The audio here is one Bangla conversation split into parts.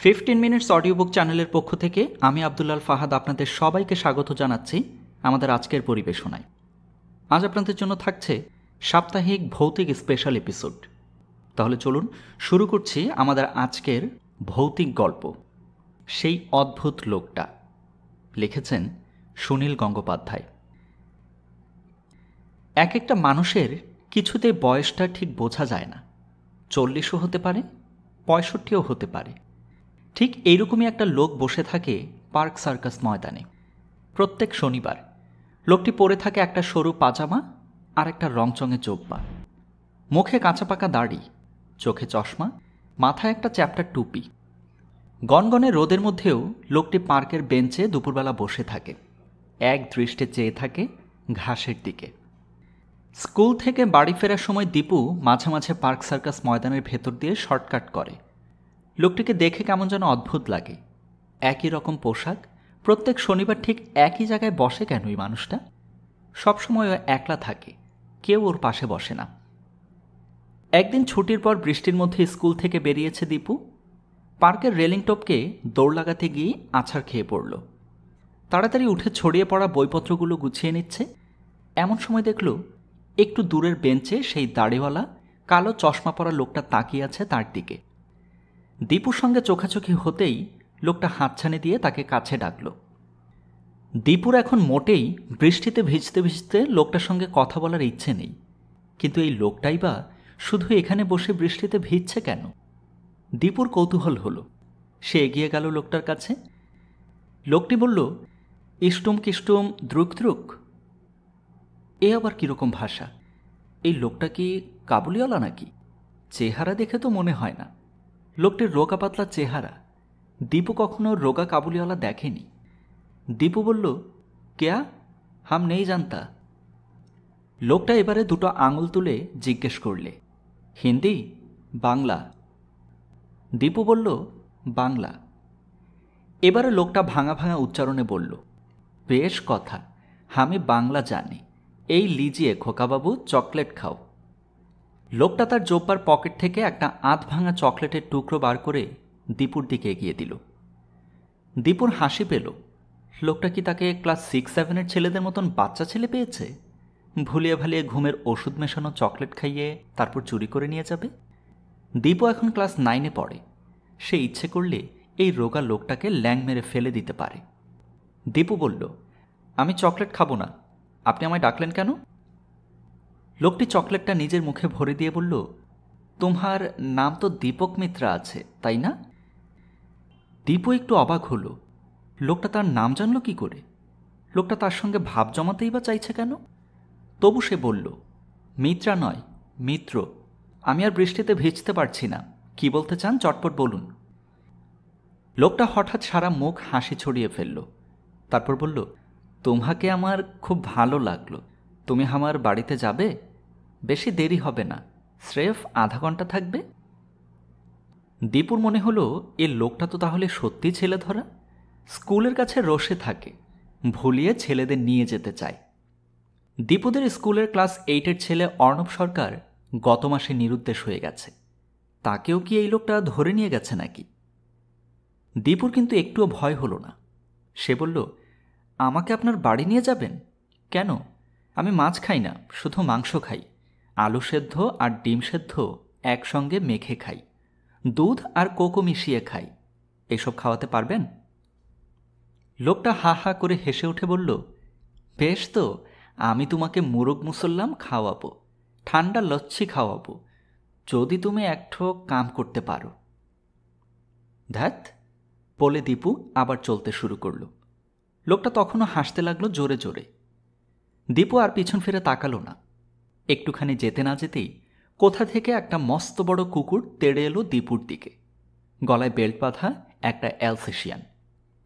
ফিফটিন মিনিটস অডিও বুক চ্যানেলের পক্ষ থেকে আমি আবদুল্লাল ফাহাদ আপনাদের সবাইকে স্বাগত জানাচ্ছি আমাদের আজকের পরিবেশনায়। আজ আপনাদের জন্য থাকছে সাপ্তাহিক ভৌতিক স্পেশাল এপিসোড। তাহলে চলুন শুরু করছি আমাদের আজকের ভৌতিক গল্প। সেই অদ্ভুত লোকটা, লিখেছেন সুনীল গঙ্গোপাধ্যায়। এক একটা মানুষের কিছুতে বয়সটা ঠিক বোঝা যায় না। চল্লিশও হতে পারে, পঁয়ষট্টিও হতে পারে। ঠিক এইরকমই একটা লোক বসে থাকে পার্ক সার্কাস ময়দানে। প্রত্যেক শনিবার। লোকটি পরে থাকে একটা সরু পাজামা আর একটা রংচঙে চোপ্পা মুখে কাঁচা পাকা দাড়ি, চোখে চশমা, মাথায় একটা চ্যাপ্টার টুপি। গনগনে রোদের মধ্যেও লোকটি পার্কের বেঞ্চে দুপুরবেলা বসে থাকে। এক দৃষ্টে চেয়ে থাকে ঘাসের দিকে। স্কুল থেকে বাড়ি ফেরার সময় দীপু মাঝে মাঝে পার্ক সার্কাস ময়দানের ভেতর দিয়ে শর্টকাট করে। লোকটিকে দেখে কেমন যেন অদ্ভুত লাগে। একই রকম পোশাক, প্রত্যেক শনিবার ঠিক একই জায়গায় বসে কেন ওই মানুষটা? সবসময় ও একলা থাকে, কেউ ওর পাশে বসে না। একদিন ছুটির পর বৃষ্টির মধ্যে স্কুল থেকে বেরিয়েছে দীপু। পার্কের রেলিং টপকে দৌড় লাগাতে গিয়ে আছাড় খেয়ে পড়ল। তাড়াতাড়ি উঠে ছড়িয়ে পড়া বইপত্রগুলো গুছিয়ে নিচ্ছে। এমন সময় দেখল, একটু দূরের বেঞ্চে সেই দাড়িওয়ালা, কালো চশমা পরা লোকটা তাকিয়ে আছে তার দিকে। দীপুর সঙ্গে চোখাচোখি হতেই লোকটা হাতছানি দিয়ে তাকে কাছে ডাকল। দীপুর এখন মোটেই বৃষ্টিতে ভিজতে ভিজতে লোকটার সঙ্গে কথা বলার ইচ্ছে নেই। কিন্তু এই লোকটাই বা শুধু এখানে বসে বৃষ্টিতে ভিজছে কেন? দীপুর কৌতূহল হলো। সে এগিয়ে গেল লোকটার কাছে। লোকটি বলল, ইষ্টুম কিষ্টুম, দ্রুক দ্রুক। এ আবার কীরকম ভাষা? এই লোকটা কি কাবুলিওয়ালা নাকি? চেহারা দেখে তো মনে হয় না। লোকটির রোগা পাতলা চেহারা। দীপু কখনো রোগা কাবুলিওয়ালা দেখেনি। দীপু বলল, কেয়া? হাম নেই জানতা। লোকটা এবারে দুটো আঙুল তুলে জিজ্ঞেস করলে, হিন্দি? বাংলা? দীপু বলল, বাংলা। এবারে লোকটা ভাঙা ভাঙা উচ্চারণে বলল, বেশ কথা আমি বাংলা জানি। এই লিজিয়ে খোকাবাবু চকলেট খাও। লোকটা তার জোব্বার পকেট থেকে একটা আধ ভাঙা চকলেটের টুকরো বার করে দীপুর দিকে এগিয়ে দিল। দীপুর হাসি পেল। লোকটা কি তাকে ক্লাস সিক্স সেভেনের ছেলেদের মতন বাচ্চা ছেলে পেয়েছে? ভুলিয়ে ভালিয়ে ঘুমের ওষুধ মেশানো চকলেট খাইয়ে তারপর চুরি করে নিয়ে যাবে? দীপু এখন ক্লাস নাইনে পড়ে। সে ইচ্ছে করলে এই রোগা লোকটাকে ল্যাং মেরে ফেলে দিতে পারে। দীপু বলল, আমি চকলেট খাব না। আপনি আমায় ডাকলেন কেন? লোকটি চকলেটটা নিজের মুখে ভরে দিয়ে বলল, তোমার নাম তো দীপক মিত্রা আছে, তাই না? দীপু একটু অবাক হলো। লোকটা তার নাম জানল কি করে? লোকটা তার সঙ্গে ভাব জমাতেই বা চাইছে কেন? তবু সে বলল, মিত্রা নয়, মিত্র। আমি আর বৃষ্টিতে ভিজতে পারছি না। কি বলতে চান চটপট বলুন। লোকটা হঠাৎ সারা মুখ হাসি ছড়িয়ে ফেলল। তারপর বলল, তোমাকে আমার খুব ভালো লাগল। তুমি আমার বাড়িতে যাবে? বেশি দেরি হবে না। স্রেফ আধা ঘণ্টা থাকবে। দীপুর মনে হলো, এ লোকটা তো তাহলে সত্যি ছেলে ধরা। স্কুলের কাছে রসে থাকে, ভুলিয়ে ছেলেদের নিয়ে যেতে চায়। দীপুদের স্কুলের ক্লাস এইটের ছেলে অর্ণব সরকার গত মাসে নিরুদ্দেশ হয়ে গেছে। তাকেও কি এই লোকটা ধরে নিয়ে গেছে নাকি? দীপুর কিন্তু একটুও ভয় হলো না। সে বলল, আমাকে আপনার বাড়ি নিয়ে যাবেন? কেন? আমি মাছ খাই না, শুধু মাংস খাই। আলু সেদ্ধ আর ডিম সেদ্ধ একসঙ্গে মেখে খাই। দুধ আর কোকো মিশিয়ে খাই। এসব খাওয়াতে পারবেন? লোকটা হা হা করে হেসে উঠে বলল, বেশ তো, আমি তোমাকে মুরগ মুসল্লাম খাওয়াবো, ঠান্ডা লচ্ছি খাওয়াবো, যদি তুমি একঠো কাম করতে পারো। ধ্যাত বলে দীপু আবার চলতে শুরু করল। লোকটা তখনও হাসতে লাগল জোরে জোরে। দীপু আর পিছন ফিরে তাকালো না। একটুখানি যেতে না যেতেই কোথা থেকে একটা মস্ত বড় কুকুর তেড়ে এলো দীপুর দিকে। গলায় বেল্ট বাঁধা একটা অ্যালসেশিয়ান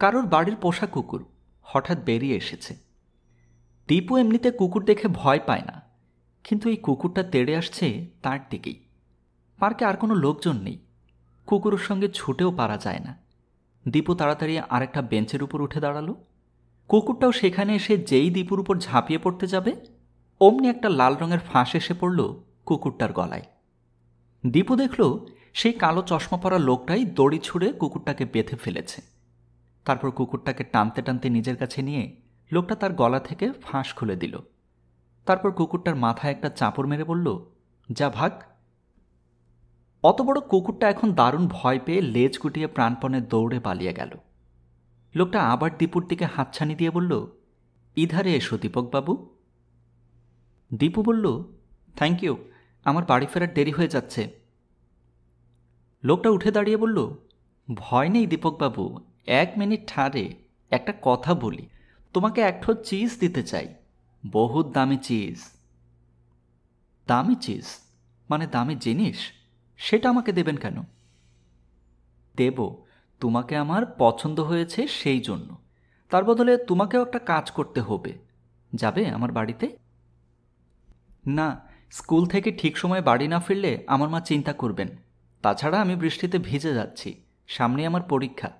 কারোর বাড়ির পোষা কুকুর হঠাৎ বেরিয়ে এসেছে। দীপু এমনিতে কুকুর দেখে ভয় পায় না, কিন্তু এই কুকুরটা তেড়ে আসছে তার দিকেই। পার্কে আর কোনো লোকজন নেই, কুকুরের সঙ্গে ছুটেও পারা যায় না। দীপু তাড়াতাড়ি আরেকটা বেঞ্চের উপর উঠে দাঁড়াল। কুকুরটাও সেখানে এসে যেই দীপুর উপর ঝাঁপিয়ে পড়তে যাবে অমনি একটা লাল রঙের ফাঁস এসে পড়ল কুকুরটার গলায়। দীপু দেখল সেই কালো চশমা পরা লোকটাই দড়ি ছুঁড়ে কুকুরটাকে বেঁধে ফেলেছে। তারপর কুকুরটাকে টানতে টানতে নিজের কাছে নিয়ে লোকটা তার গলা থেকে ফাঁস খুলে দিল। তারপর কুকুরটার মাথায় একটা চাপড় মেরে বলল, যা ভাগ। অত বড় কুকুরটা এখন দারুণ ভয় পেয়ে লেজ গুটিয়ে প্রাণপণে দৌড়ে পালিয়ে গেল। লোকটা আবার দীপুর দিকে হাতছানি দিয়ে বলল, ইধারে এসো দীপকবাবু। দীপু বলল থ্যাংক ইউ আমার বাড়ি ফেরার দেরি হয়ে যাচ্ছে। লোকটা উঠে দাঁড়িয়ে বলল, ভয় নেই দীপকবাবু, এক মিনিট ঠারে একটা কথা বলি, তোমাকে একঠো চিজ দিতে চাই, বহুত দামি চিজ দামি চিজ মানে দামি জিনিস? সেটা আমাকে দেবেন কেন? দেব, তোমাকে আমার পছন্দ হয়েছে সেই জন্য। তার বদলে তোমাকেও একটা কাজ করতে হবে। যাবে আমার বাড়িতে? না, স্কুল থেকে ঠিক সময় বাড়ি না ফিরলে আমার মা চিন্তা করবেন। তাছাড়া আমি বৃষ্টিতে ভিজে যাচ্ছি। সামনে আমার পরীক্ষা।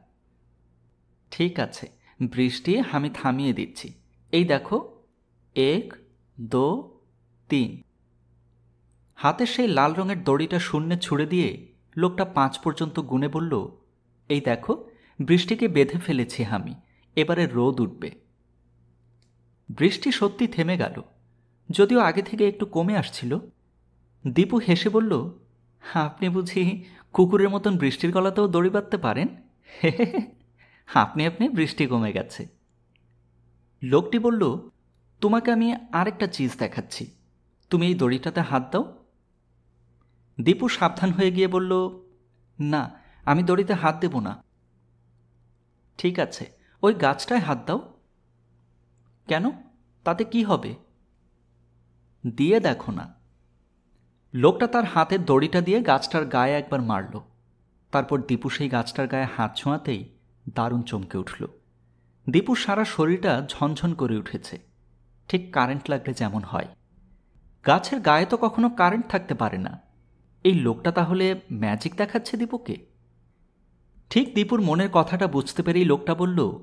ঠিক আছে, বৃষ্টি আমি থামিয়ে দিচ্ছি। এই দেখো, এক, দো, তিন। হাতের সেই লাল রঙের দড়িটা শূন্যে ছুড়ে দিয়ে লোকটা পাঁচ পর্যন্ত গুনে বলল, এই দেখো, বৃষ্টিকে বেঁধে ফেলেছি আমি, এবারে রোদ উঠবে। বৃষ্টি সত্যি থেমে গেল। যদিও আগে থেকে একটু কমে আসছিল। দীপু হেসে বলল, আপনি বুঝি কুকুরের মতন বৃষ্টির গলাতেও দড়ি বাঁধতে পারেন? আপনি আপনি, বৃষ্টি কমে গেছে। লোকটি বলল, তোমাকে আমি আরেকটা চিজ দেখাচ্ছি। তুমি এই দড়িটাতে হাত দাও। দীপু সাবধান হয়ে গিয়ে বলল, না, আমি দড়িতে হাত দেব না। ঠিক আছে, ওই গাছটায় হাত দাও। কেন? তাতে কি হবে? দিয়ে দেখো না। লোকটা তার হাতের দড়িটা দিয়ে গাছটার গায়ে একবার মারল। তারপর দীপু সেই গাছটার গায়ে হাত ছোঁয়াতেই দারুণ চমকে উঠল। দীপুর সারা শরীরটা ঝনঝন করে উঠেছে। ঠিক কারেন্ট লাগলে যেমন হয়। গাছের গায়ে তো কখনো কারেন্ট থাকতে পারে না। এই লোকটা তাহলে ম্যাজিক দেখাচ্ছে দীপুকে? ঠিক দীপুর মনের কথাটা বুঝতে পেরেই লোকটা বলল,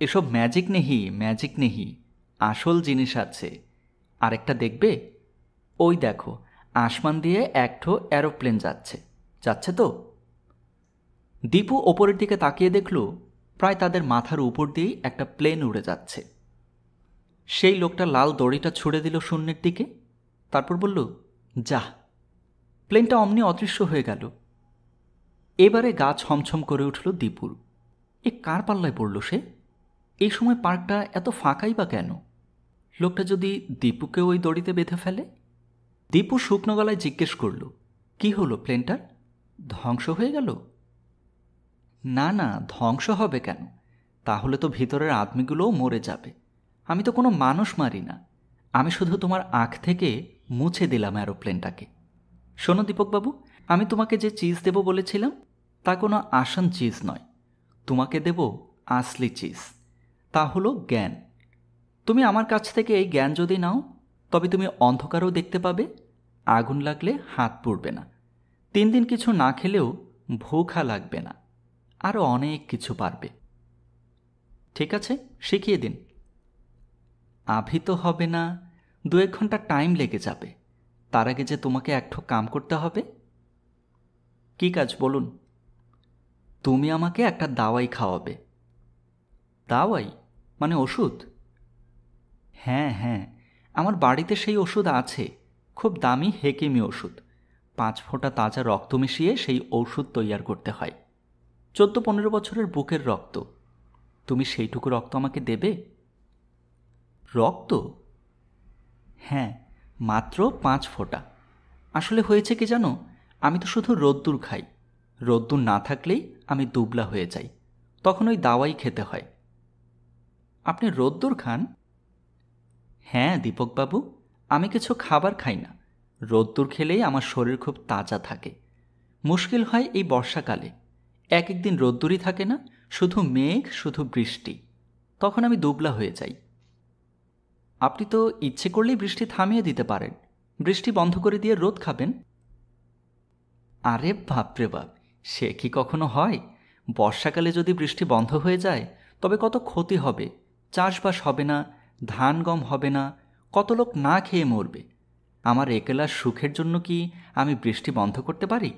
এসব ম্যাজিক নেহি ম্যাজিক নেহি। আসল জিনিস আছে। আরেকটা দেখবে? ওই দেখো, আসমান দিয়ে একঠো অ্যারোপ্লেন যাচ্ছে। যাচ্ছে তো? দীপু ওপরের দিকে তাকিয়ে দেখল, প্রায় তাদের মাথার উপর দিয়েই একটা প্লেন উড়ে যাচ্ছে। সেই লোকটা লাল দড়িটা ছুড়ে দিল শূন্যের দিকে, তারপর বলল, যা। প্লেনটা অমনি অদৃশ্য হয়ে গেল। এবারে গা ছমছম করে উঠল দীপুর। এ কার পাল্লায় পড়ল সে? এই সময় পার্কটা এত ফাঁকাই বা কেন? লোকটা যদি দীপুকে ওই দড়িতে বেঁধে ফেলে? দীপু শুকনো গলায় জিজ্ঞেস করল, কি হলো প্লেনটার? ধ্বংস হয়ে গেল? না না, ধ্বংস হবে কেন? তাহলে তো ভিতরের আদমিগুলোও মরে যাবে। আমি তো কোনো মানুষ মারি না। আমি শুধু তোমার আখ থেকে মুছে দিলাম অ্যারোপ্লেনটাকে। শোনো দীপকবাবু, আমি তোমাকে যে চিজ দেব বলেছিলাম, তা কোনো আসান চিজ নয়। তোমাকে দেব আসলি চিজ। তা হলো জ্ঞান। তুমি আমার কাছ থেকে এই জ্ঞান যদি নাও, তবে তুমি অন্ধকারও দেখতে পাবে, আগুন লাগলে হাত পুড়বে না। তিন দিন কিছু না খেলেও ভোখা লাগবে না আরও অনেক কিছু পারবে। ঠিক আছে, শিখিয়ে দিন। আভি তো হবে না, দু এক ঘণ্টা টাইম লেগে যাবে। তার আগে যে তোমাকে একঠো কাম করতে হবে। কি কাজ, বলুন। তুমি আমাকে একটা দাওয়াই খাওয়াবে। দাওয়াই? মানে ওষুধ? হ্যাঁ হ্যাঁ আমার বাড়িতে সেই ওষুধ আছে, খুব দামি হেকেমি ওষুধ। পাঁচ ফোঁটা তাজা রক্ত মিশিয়ে সেই ঔষধ তৈয়ার করতে হয়। চোদ্দ পনেরো বছরের বুকের রক্ত। তুমি সেইটুকু রক্ত আমাকে দেবে? রক্ত? হ্যাঁ মাত্র পাঁচ ফোঁটা। আসলে হয়েছে কি জানো, আমি তো শুধু রোদ্দুর খাই। রোদ্দুর না থাকলেই আমি দুবলা হয়ে যাই। তখন ওই দাওয়াই খেতে হয়। আপনি রোদ্দুর খান? হ্যাঁ দীপকবাবু, আমি কিছু খাবার খাই না। রোদ্দুর খেলেই আমার শরীর খুব তাজা থাকে। মুশকিল হয় এই বর্ষাকালে। এক একদিন রোদ্দুরই থাকে না, শুধু মেঘ, শুধু বৃষ্টি। তখন আমি দুবলা হয়ে যাই। আপনি তো ইচ্ছে করলেই বৃষ্টি থামিয়ে দিতে পারেন। বৃষ্টি বন্ধ করে দিয়ে রোদ খাবেন? আরে বাপরে বাপ, সে কি কখনো হয়? বর্ষাকালে যদি বৃষ্টি বন্ধ হয়ে যায়, তবে কত ক্ষতি হবে। চাষবাস হবে না ধান গম হবে না, কত লোক না খেয়ে মরবে। আমার একেলার সুখের জন্য কি আমি বৃষ্টি বন্ধ করতে পারি?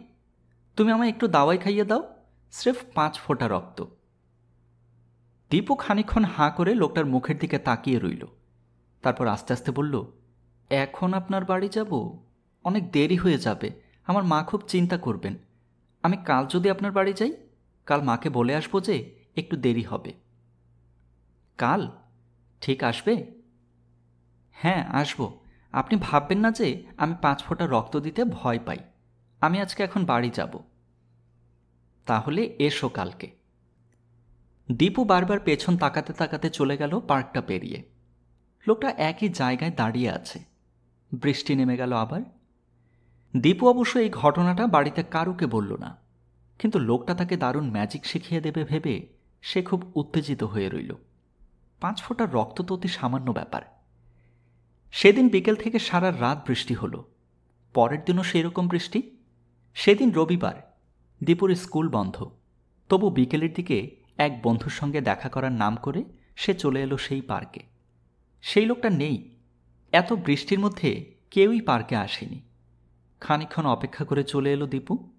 তুমি আমায় একটু দাওয়াই খাইয়ে দাও, স্রেফ পাঁচ ফোঁটা রক্ত। দীপু খানিক্ষণ হাঁ করে লোকটার মুখের দিকে তাকিয়ে রইল। তারপর আস্তে আস্তে বলল, এখন আপনার বাড়ি যাব? অনেক দেরি হয়ে যাবে, আমার মা খুব চিন্তা করবেন। আমি কাল যদি আপনার বাড়ি যাই, কাল মাকে বলে আসব যে একটু দেরি হবে। কাল? ঠিক আসবে? হ্যাঁ আসব। আপনি ভাববেন না যে আমি পাঁচ ফোঁটা রক্ত দিতে ভয় পাই। আমি আজকে এখন বাড়ি যাব। তাহলে এসো কালকে। দীপু বারবার পেছন তাকাতে তাকাতে চলে গেল পার্কটা পেরিয়ে। লোকটা একই জায়গায় দাঁড়িয়ে আছে। বৃষ্টি নেমে গেল আবার। দীপু অবশ্য এই ঘটনাটা বাড়িতে কারুকে বলল না। কিন্তু লোকটা তাকে দারুণ ম্যাজিক শিখিয়ে দেবে ভেবে সে খুব উত্তেজিত হয়ে রইল। পাঁচ ফোঁটা রক্ত তো অতি সামান্য ব্যাপার। সেদিন বিকেল থেকে সারা রাত বৃষ্টি হলো। পরের দিনও সেরকম বৃষ্টি। সেদিন রবিবার, দীপুর স্কুল বন্ধ। তবু বিকেলের দিকে এক বন্ধুর সঙ্গে দেখা করার নাম করে সে চলে এলো সেই পার্কে। সেই লোকটা নেই। এত বৃষ্টির মধ্যে কেউই পার্কে আসেনি। খানিক্ষণ অপেক্ষা করে চলে এলো দীপু।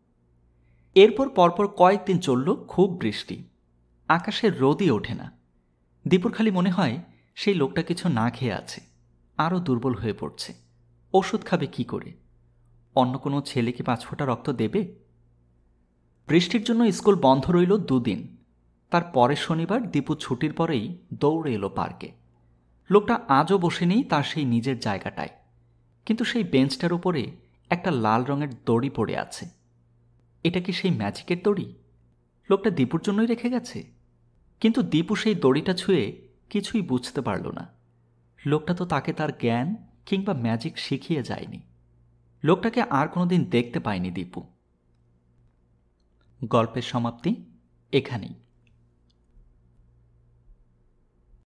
এরপর পরপর কয়েকদিন চলল খুব বৃষ্টি। আকাশে রোদই ওঠে না। দীপুর খালি মনে হয় সেই লোকটা কিছু না খেয়ে আছে, আরও দুর্বল হয়ে পড়ছে। ওষুধ খাবে কি করে? অন্য কোনো ছেলে কি পাঁচ ফোঁটা রক্ত দেবে? বৃষ্টির জন্য স্কুল বন্ধ রইল দুদিন। তার পরের শনিবার দীপু ছুটির পরেই দৌড়ে এলো পার্কে। লোকটা আজও বসে নেই তার সেই নিজের জায়গাটায়। কিন্তু সেই বেঞ্চটার উপরে একটা লাল রঙের দড়ি পড়ে আছে। এটা কি সেই ম্যাজিকের দড়ি? লোকটা দীপুর জন্যই রেখে গেছে? কিন্তু দীপু সেই দড়িটা ছুঁয়ে কিছুই বুঝতে পারল না। লোকটা তো তাকে তার জ্ঞান কিংবা ম্যাজিক শিখিয়ে যায়নি। লোকটাকে আর কোনোদিন দেখতে পায়নি দীপু। গল্পের সমাপ্তি এখানেই।